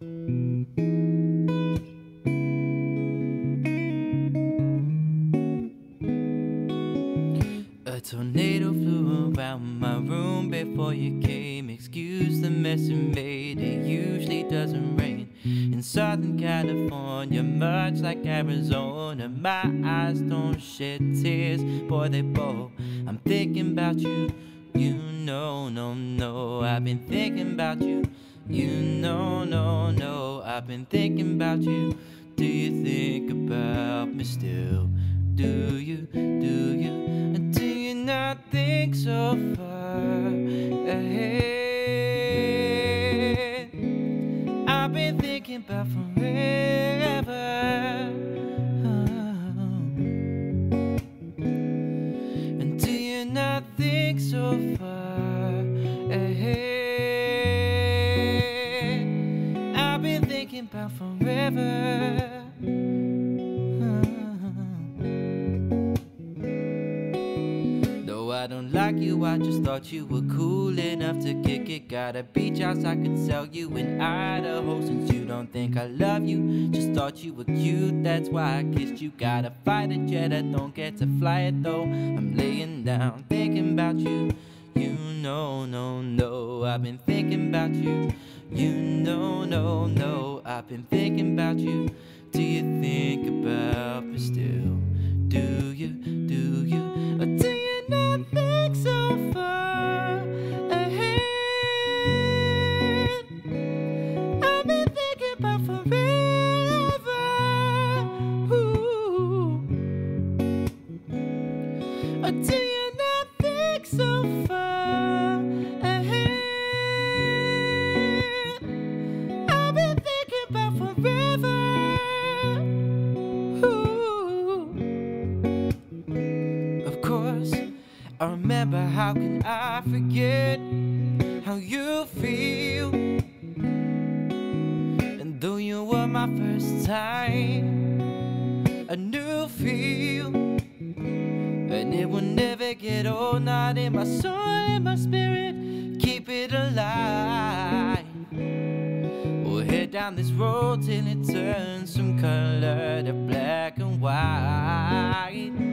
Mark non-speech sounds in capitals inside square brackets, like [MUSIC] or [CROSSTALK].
A tornado flew around my room before you came. Excuse the mess it made, it usually doesn't rain. In Southern California, much like Arizona, my eyes don't shed tears, boy, they bow. I'm thinking about you, you know, no, no. I've been thinking about you, you know, no, no. I've been thinking about you. Do you think about me still? Do you, do you, do you not think so far ahead? I've been thinking about forever. And do you not think so far thinking about forever. [LAUGHS] Though I don't like you, I just thought you were cool enough to kick it. Got a beach house I could sell you in Idaho. Since you don't think I love you, just thought you were cute. That's why I kissed you. Got a fighter jet, I don't get to fly it though. I'm laying down thinking about you. Know, no, no, I've been thinking about you. You know, no, no, I've been thinking about you. Do you think about me still? Do you, do you, or do you not think so far ahead? I've been thinking about forever. Ooh. I remember how can I forget how you feel. And though you were my first time, a new feel. And it will never get old, not in my soul, in my spirit. Keep it alive. We'll head down this road till it turns from color to black and white.